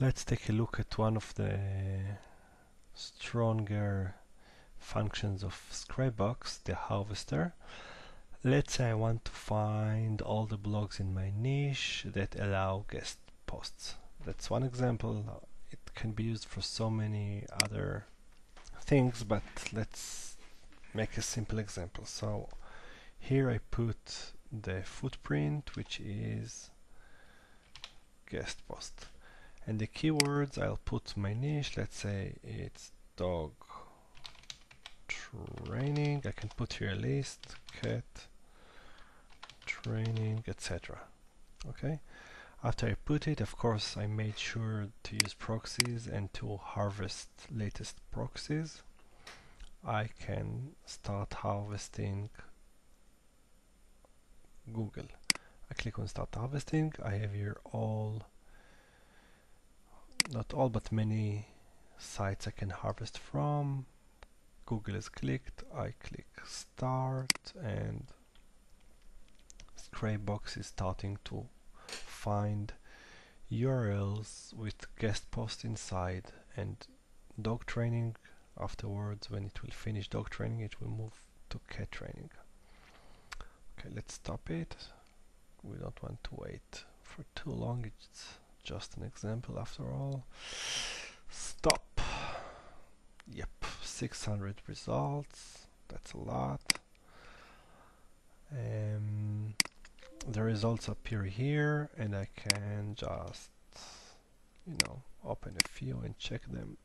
let's take a look at one of the stronger functions of Scrapebox, the harvester. Let's say I want to find all the blogs in my niche that allow guest posts. That's one example. It can be used for so many other things, but let's make a simple example. So here I put the footprint, which is guest post. And the keywords, I'll put my niche, let's say it's dog training. I can put here a list, cat training, etc. Okay. After I put it, of course, I made sure to use proxies and to harvest latest proxies. I can start harvesting Google. I click on start harvesting. I have here all, not all, but many sites I can harvest from. Google is clicked. I click start and Scrapebox is starting to find URLs with guest post inside and dog training afterwards when it will finish dog training it will move to cat training okay let's stop it we don't want to wait for too long it's just an example after all. Stop. Yep 600 results. That's a lot. Um, the results appear here and I can just you know open a few and check them.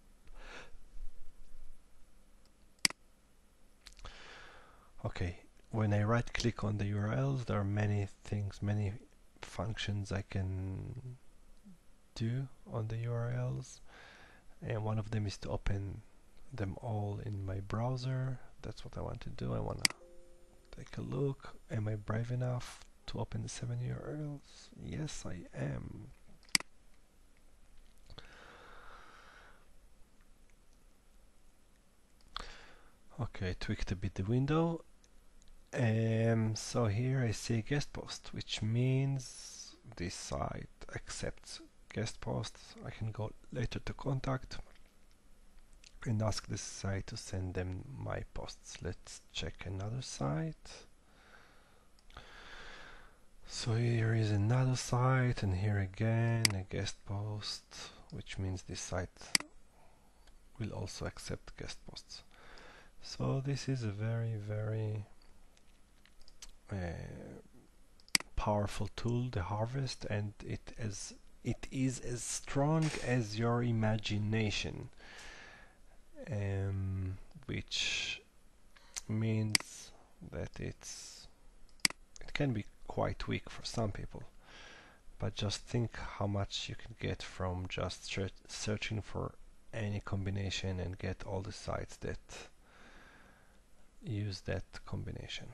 Okay when I right click on the URLs there are many things many functions I can do on the URLs and one of them is to open them all in my browser that's what I want to do I want to take a look am I brave enough to open the seven URLs? Yes, I am. Okay, I tweaked a bit the window. Um, so here I see guest post, which means this site accepts guest posts. I can go later to contact and ask this site to send them my posts. Let's check another site. So here is another site and here again a guest post which means this site will also accept guest posts. So this is a very very uh, powerful tool the harvest and it is it is as strong as your imagination um, which means that it's it can be quite weak for some people. But just think how much you can get from just searching for any combination and get all the sites that use that combination